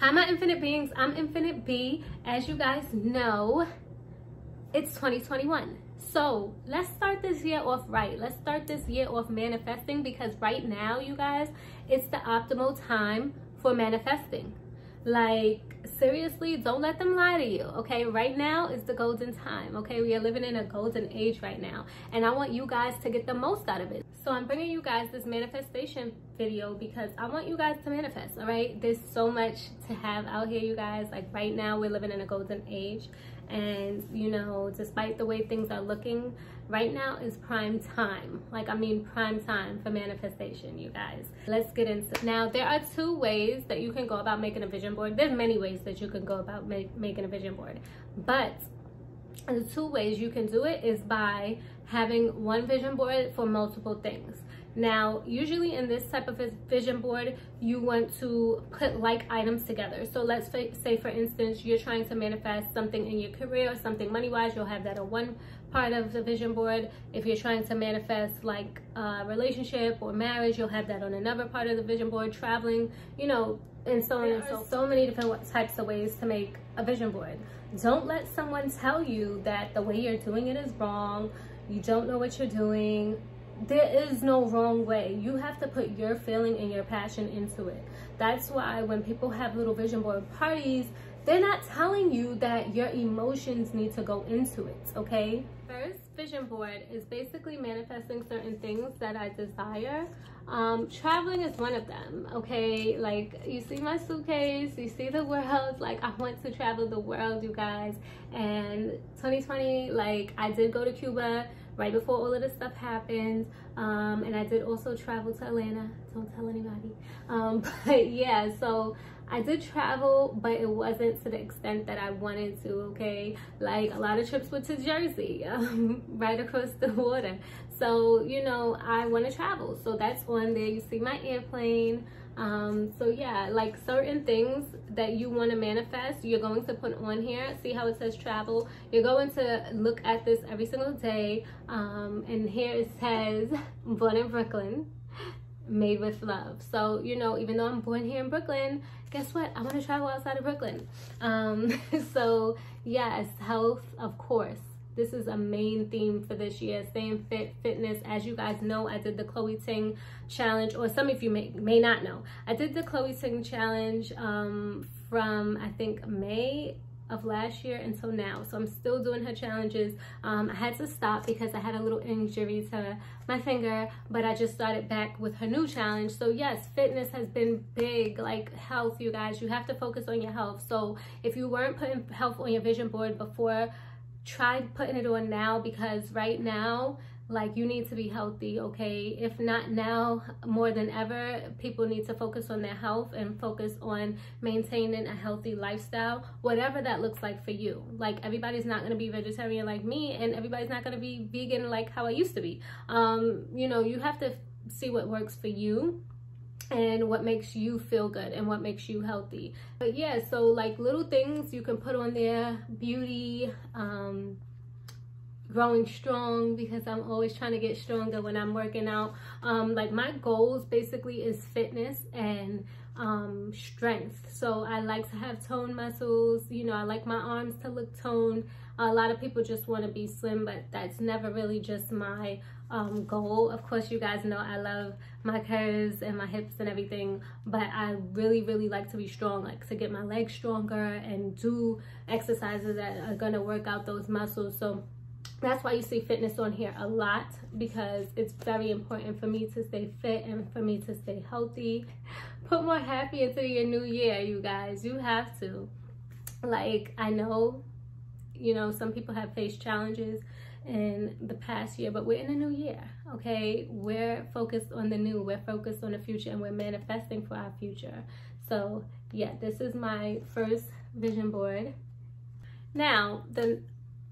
Hi, my infinite beings. I'm Infinite Bee. As you guys know, it's 2021. So let's start this year off right. Let's start this year off manifesting because right now, you guys, it's the optimal time for manifesting. Like, seriously, don't let them lie to you, okay? Right now is the golden time, okay? We are living in a golden age right now, and I want you guys to get the most out of it. So I'm bringing you guys this manifestation video because I want you guys to manifest, all right? There's so much to have out here, you guys. Like, right now, we're living in a golden age, and, you know, despite the way things are looking, right now is prime time. Like i mean prime time for manifestation you guys. Let's get into it now there are two ways that you can go about making a vision board. There's many ways that you can go about make, making a vision board. But the two ways you can do it is by having one vision board for multiple things now, usually in this type of vision board, you want to put like items together. So let's say, for instance, you're trying to manifest something in your career or something money-wise, you'll have that on one part of the vision board. If you're trying to manifest like a relationship or marriage, you'll have that on another part of the vision board, traveling, you know, and so on and so, so many different types of ways to make a vision board. Don't let someone tell you that the way you're doing it is wrong, you don't know what you're doing, there is no wrong way. You have to put your feeling and your passion into it. That's why when people have little vision board parties, they're not telling you that your emotions need to go into it, okay? First vision board is basically manifesting certain things that I desire. Um, traveling is one of them, okay? Like, you see my suitcase, you see the world. Like, I want to travel the world, you guys. And 2020, like, I did go to Cuba right before all of this stuff happened. Um, and I did also travel to Atlanta. Don't tell anybody. Um, but yeah, so I did travel, but it wasn't to the extent that I wanted to, okay? Like a lot of trips were to Jersey, um, right across the water. So, you know, I want to travel. So that's one there. You see my airplane um so yeah like certain things that you want to manifest you're going to put on here. See how it says travel? You're going to look at this every single day. Um and here it says born in brooklyn made with love. So you know even though i'm born here in brooklyn guess what? I want to travel outside of brooklyn. Um so yes health of course this is a main theme for this year. Staying fit fitness. As you guys know i did the chloe ting challenge or some of you may may not know. I did the chloe ting challenge um from i think may of last year until now. So i'm still doing her challenges. Um, i had to stop because i had a little injury to my finger but i just started back with her new challenge. So yes fitness has been big like health you guys. You have to focus on your health. So if you weren't putting health on your vision board before try putting it on now because right now like you need to be healthy okay? If not now more than ever people need to focus on their health and focus on maintaining a healthy lifestyle whatever that looks like for you. Like everybody's not going to be vegetarian like me and everybody's not going to be vegan like how i used to be. Um you know you have to see what works for you and what makes you feel good and what makes you healthy. But yeah so like little things you can put on there. Beauty um growing strong because i'm always trying to get stronger when i'm working out. Um like my goals basically is fitness and um strength. So i like to have toned muscles. You know i like my arms to look toned. A lot of people just want to be slim but that's never really just my um, goal. Of course, you guys know I love my curves and my hips and everything, but I really, really like to be strong, like to get my legs stronger and do exercises that are gonna work out those muscles. So that's why you see fitness on here a lot because it's very important for me to stay fit and for me to stay healthy. Put more happy into your new year, you guys. You have to. Like, I know, you know, some people have faced challenges in the past year, but we're in a new year, okay? We're focused on the new, we're focused on the future, and we're manifesting for our future. So, yeah, this is my first vision board. Now, the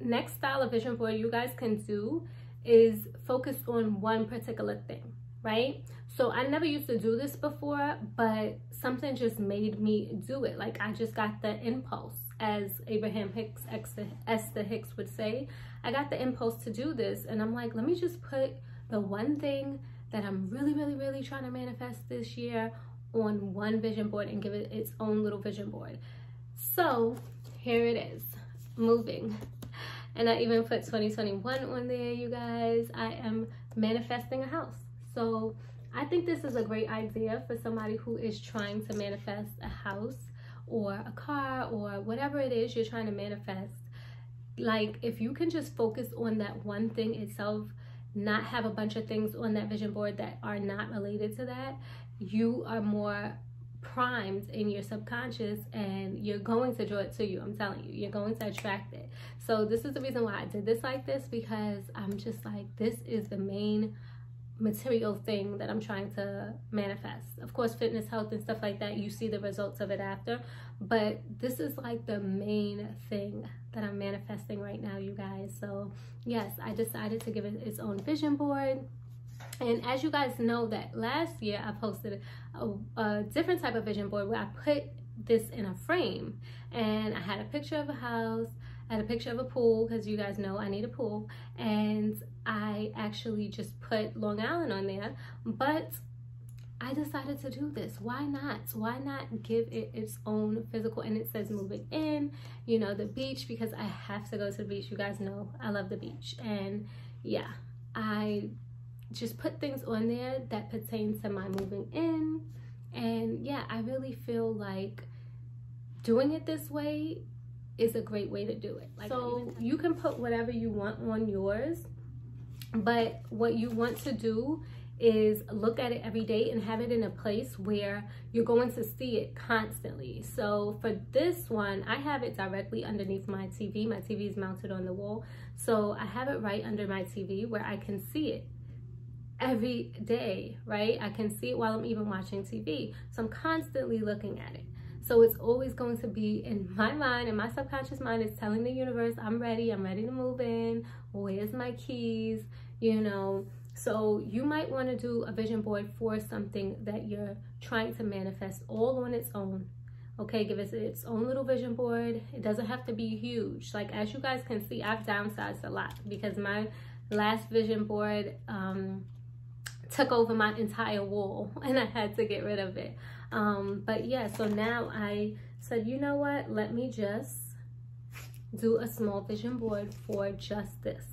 next style of vision board you guys can do is focus on one particular thing, right? So I never used to do this before, but something just made me do it. Like I just got the impulse, as Abraham Hicks, Esther Hicks would say. I got the impulse to do this and I'm like, let me just put the one thing that I'm really, really, really trying to manifest this year on one vision board and give it its own little vision board. So here it is, moving. And I even put 2021 on there, you guys. I am manifesting a house. So I think this is a great idea for somebody who is trying to manifest a house or a car or whatever it is you're trying to manifest. Like if you can just focus on that one thing itself, not have a bunch of things on that vision board that are not related to that, you are more primed in your subconscious and you're going to draw it to you. I'm telling you, you're going to attract it. So this is the reason why I did this like this because I'm just like, this is the main material thing that I'm trying to manifest. Of course, fitness, health, and stuff like that, you see the results of it after. But this is like the main thing that I'm manifesting right now, you guys. So yes, I decided to give it its own vision board. And as you guys know that last year I posted a, a different type of vision board where I put this in a frame and I had a picture of a house, I had a picture of a pool because you guys know I need a pool and I actually just put Long Island on there but I decided to do this. Why not? Why not give it its own physical? And it says moving in, you know, the beach because I have to go to the beach. You guys know I love the beach. And yeah, I just put things on there that pertain to my moving in. And yeah, I really feel like doing it this way is a great way to do it. Like so you can put whatever you want on yours, but what you want to do is look at it every day and have it in a place where you're going to see it constantly. So for this one, I have it directly underneath my TV. My TV is mounted on the wall. So I have it right under my TV where I can see it every day, right? I can see it while I'm even watching TV. So I'm constantly looking at it. So it's always going to be in my mind, and my subconscious mind is telling the universe, I'm ready, I'm ready to move in. Where's my keys? You know, so you might want to do a vision board for something that you're trying to manifest all on its own. Okay, give it its own little vision board. It doesn't have to be huge. Like as you guys can see, I've downsized a lot because my last vision board, um, took over my entire wall and I had to get rid of it. Um, but yeah, so now I said, you know what? Let me just do a small vision board for just this.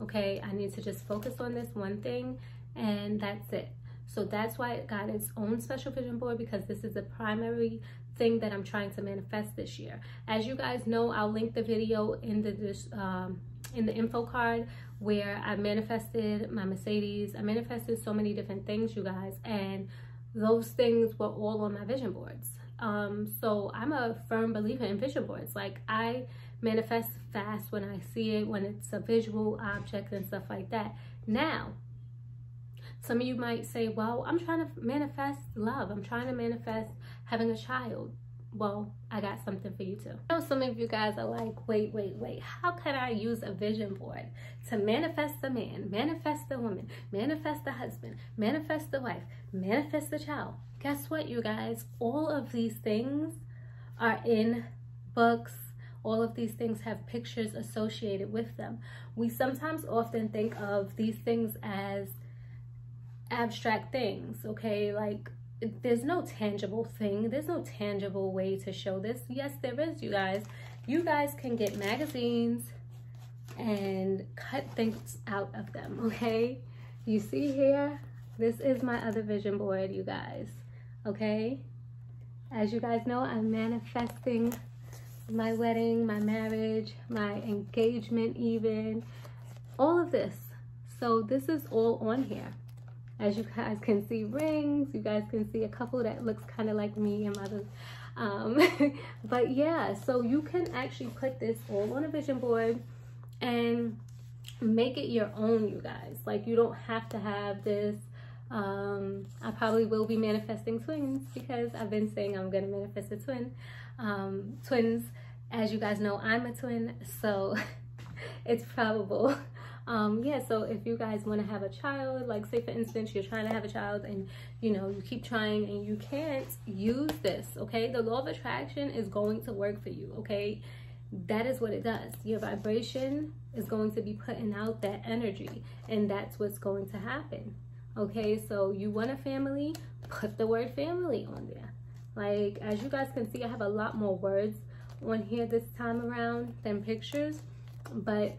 Okay, I need to just focus on this one thing and that's it. So that's why it got its own special vision board because this is the primary thing that I'm trying to manifest this year. As you guys know, I'll link the video in the um, in the info card where I manifested my Mercedes. I manifested so many different things, you guys, and those things were all on my vision boards. Um, so I'm a firm believer in vision boards. Like I manifest fast when I see it, when it's a visual object and stuff like that. Now, some of you might say, well, I'm trying to manifest love. I'm trying to manifest having a child well, I got something for you too. I know some of you guys are like, wait, wait, wait, how can I use a vision board to manifest the man, manifest the woman, manifest the husband, manifest the wife, manifest the child? Guess what, you guys? All of these things are in books. All of these things have pictures associated with them. We sometimes often think of these things as abstract things, okay? Like there's no tangible thing there's no tangible way to show this yes there is you guys you guys can get magazines and cut things out of them okay you see here this is my other vision board you guys okay? As you guys know i'm manifesting my wedding my marriage my engagement even all of this. So this is all on here. As you guys can see rings you guys can see a couple that looks kind of like me and mother's um, but yeah so you can actually put this all on a vision board and make it your own you guys. Like you don't have to have this um, I probably will be manifesting twins because I've been saying I'm gonna manifest a twin. Um, twins as you guys know I'm a twin so it's probable. Um yeah so if you guys want to have a child like say for instance you're trying to have a child and you know you keep trying and you can't use this okay? The law of attraction is going to work for you okay? That is what it does. Your vibration is going to be putting out that energy and that's what's going to happen Okay, so you want a family, put the word family on there. Like, as you guys can see, I have a lot more words on here this time around than pictures. But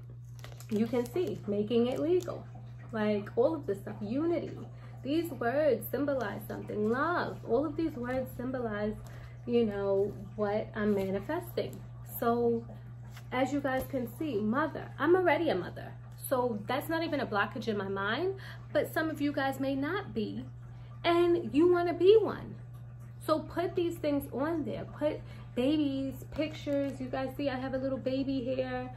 you can see, making it legal. Like, all of this stuff. Unity. These words symbolize something. Love. All of these words symbolize, you know, what I'm manifesting. So, as you guys can see, mother. I'm already a mother. So that's not even a blockage in my mind, but some of you guys may not be, and you want to be one. So put these things on there. Put babies, pictures. You guys see I have a little baby here,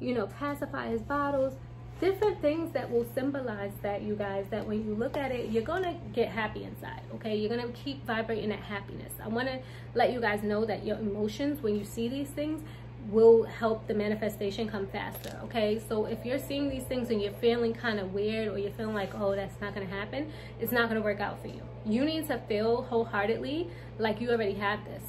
you know, pacifiers, bottles, different things that will symbolize that, you guys, that when you look at it, you're going to get happy inside, okay? You're going to keep vibrating that happiness. I want to let you guys know that your emotions, when you see these things, will help the manifestation come faster okay? So if you're seeing these things and you're feeling kind of weird or you're feeling like oh that's not going to happen it's not going to work out for you. You need to feel wholeheartedly like you already have this.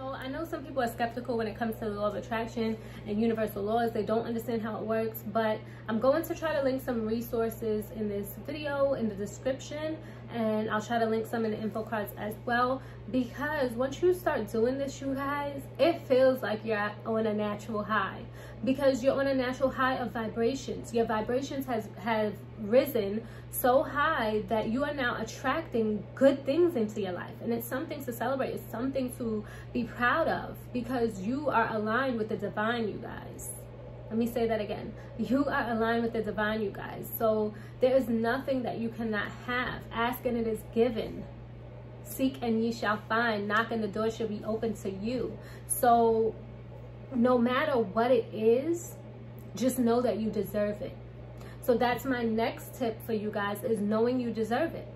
So I know some people are skeptical when it comes to the law of attraction and universal laws. They don't understand how it works, but I'm going to try to link some resources in this video in the description and I'll try to link some in the info cards as well. Because once you start doing this you guys it feels like you're on a natural high. Because you're on a natural high of vibrations. Your vibrations has have risen so high that you are now attracting good things into your life. And it's something to celebrate. It's something to be proud of. Because you are aligned with the divine you guys let me say that again. You are aligned with the divine, you guys. So there is nothing that you cannot have. Ask and it is given. Seek and ye shall find. Knock and the door shall be open to you. So no matter what it is, just know that you deserve it. So that's my next tip for you guys is knowing you deserve it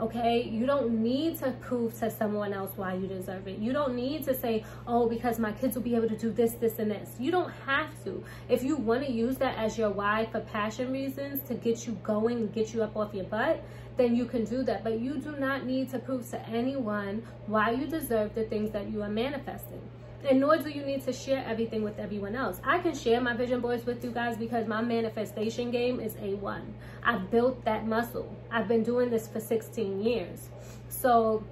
okay? You don't need to prove to someone else why you deserve it. You don't need to say oh because my kids will be able to do this this and this. You don't have to. If you want to use that as your why for passion reasons to get you going and get you up off your butt then you can do that. But you do not need to prove to anyone why you deserve the things that you are manifesting and nor do you need to share everything with everyone else. I can share my vision boards with you guys because my manifestation game is A1. I've built that muscle. I've been doing this for 16 years. So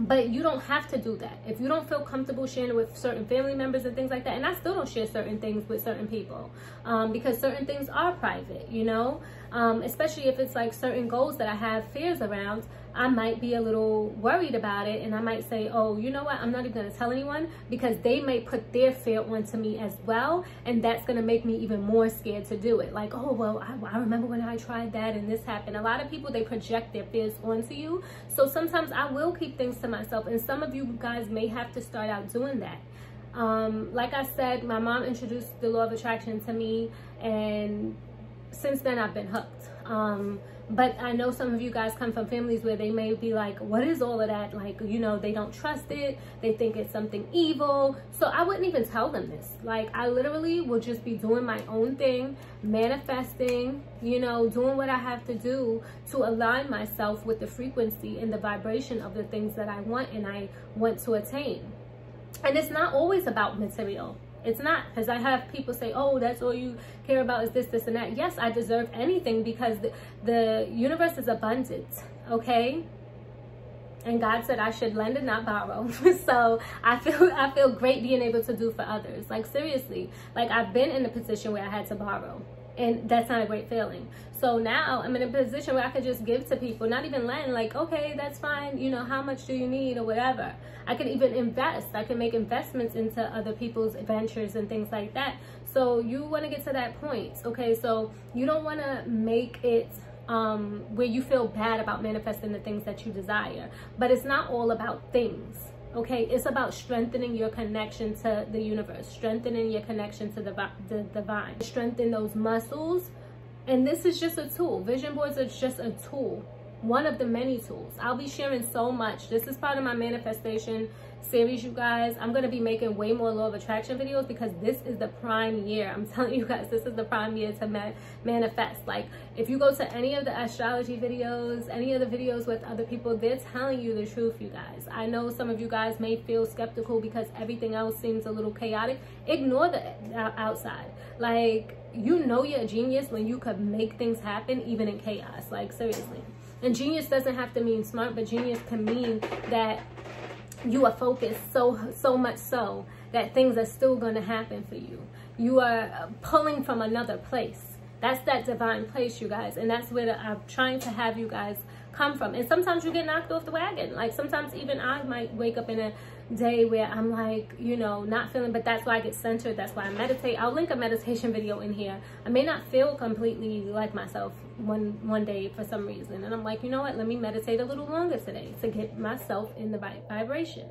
but you don't have to do that if you don't feel comfortable sharing with certain family members and things like that and i still don't share certain things with certain people um, because certain things are private you know um, especially if it's like certain goals that i have fears around I might be a little worried about it and I might say, oh, you know what? I'm not even going to tell anyone because they may put their fear onto me as well. And that's going to make me even more scared to do it. Like, oh, well, I, I remember when I tried that and this happened. A lot of people, they project their fears onto you. So sometimes I will keep things to myself. And some of you guys may have to start out doing that. Um, like I said, my mom introduced the law of attraction to me and since then I've been hooked. Um, but I know some of you guys come from families where they may be like, what is all of that? Like, you know, they don't trust it. They think it's something evil. So I wouldn't even tell them this. Like, I literally will just be doing my own thing, manifesting, you know, doing what I have to do to align myself with the frequency and the vibration of the things that I want and I want to attain. And it's not always about material it's not because I have people say, oh, that's all you care about is this, this, and that. Yes, I deserve anything because the, the universe is abundant, okay? And God said I should lend and not borrow. so I feel I feel great being able to do for others. Like seriously, like I've been in a position where I had to borrow and that's not a great feeling. So now i'm in a position where i could just give to people not even lend like okay that's fine you know how much do you need or whatever. I could even invest. I can make investments into other people's ventures and things like that. So you want to get to that point okay? So you don't want to make it um, where you feel bad about manifesting the things that you desire. But it's not all about things okay it's about strengthening your connection to the universe strengthening your connection to the, the divine strengthen those muscles. And this is just a tool. Vision boards are just a tool one of the many tools. I'll be sharing so much. This is part of my manifestation series, you guys. I'm going to be making way more law of attraction videos because this is the prime year. I'm telling you guys, this is the prime year to ma manifest. Like, if you go to any of the astrology videos, any of the videos with other people, they're telling you the truth, you guys. I know some of you guys may feel skeptical because everything else seems a little chaotic. Ignore the uh, outside. Like, you know you're a genius when you could make things happen even in chaos. Like, seriously. And genius doesn't have to mean smart, but genius can mean that you are focused so so much so that things are still going to happen for you. You are pulling from another place. That's that divine place you guys. And that's where i'm trying to have you guys come from and sometimes you get knocked off the wagon like sometimes even i might wake up in a day where I'm like, you know, not feeling, but that's why I get centered. That's why I meditate. I'll link a meditation video in here. I may not feel completely like myself one, one day for some reason. And I'm like, you know what? Let me meditate a little longer today to get myself in the vibration.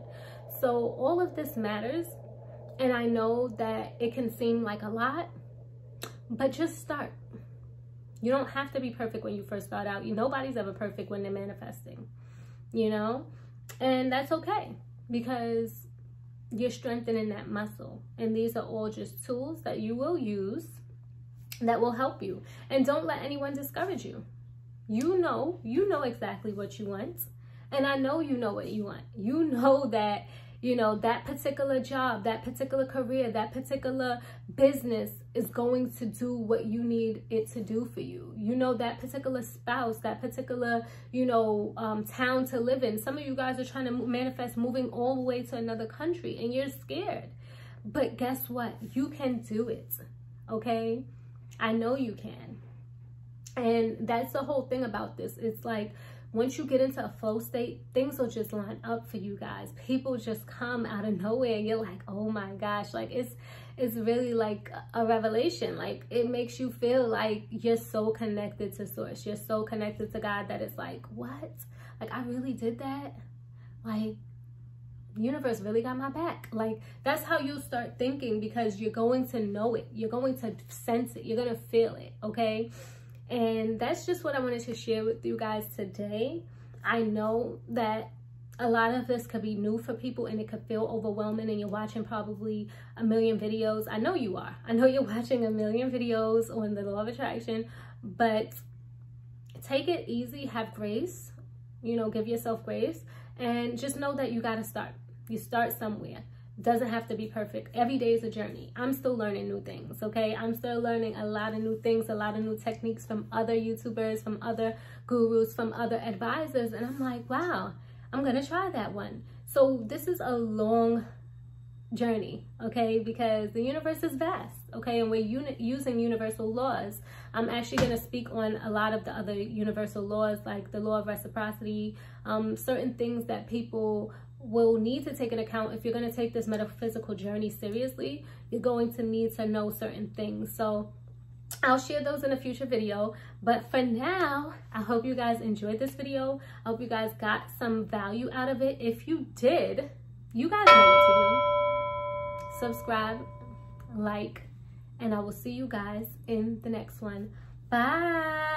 So all of this matters. And I know that it can seem like a lot, but just start. You don't have to be perfect when you first start out. Nobody's ever perfect when they're manifesting, you know? And that's okay because you're strengthening that muscle. And these are all just tools that you will use that will help you. And don't let anyone discourage you. You know, you know exactly what you want. And I know you know what you want. You know that you know, that particular job, that particular career, that particular business is going to do what you need it to do for you. You know, that particular spouse, that particular, you know, um, town to live in. Some of you guys are trying to manifest moving all the way to another country and you're scared. But guess what? You can do it. Okay? I know you can. And that's the whole thing about this. It's like, once you get into a flow state, things will just line up for you guys. People just come out of nowhere and you're like, oh my gosh, like it's it's really like a revelation. Like it makes you feel like you're so connected to source. You're so connected to God that it's like, what? Like I really did that? Like universe really got my back. Like that's how you start thinking because you're going to know it. You're going to sense it. You're going to feel it, okay? And that's just what I wanted to share with you guys today. I know that a lot of this could be new for people and it could feel overwhelming and you're watching probably a million videos. I know you are. I know you're watching a million videos on the law of attraction, but take it easy, have grace, you know, give yourself grace and just know that you got to start. You start somewhere doesn't have to be perfect. Every day is a journey. I'm still learning new things, okay? I'm still learning a lot of new things, a lot of new techniques from other YouTubers, from other gurus, from other advisors. And I'm like, wow, I'm going to try that one. So this is a long journey, okay? Because the universe is vast, okay? And we're uni using universal laws. I'm actually going to speak on a lot of the other universal laws, like the law of reciprocity, um, certain things that people will need to take an account if you're going to take this metaphysical journey seriously you're going to need to know certain things so I'll share those in a future video. But for now, I hope you guys enjoyed this video. I hope you guys got some value out of it. If you did, you guys know what to do. Subscribe, like, and I will see you guys in the next one. Bye.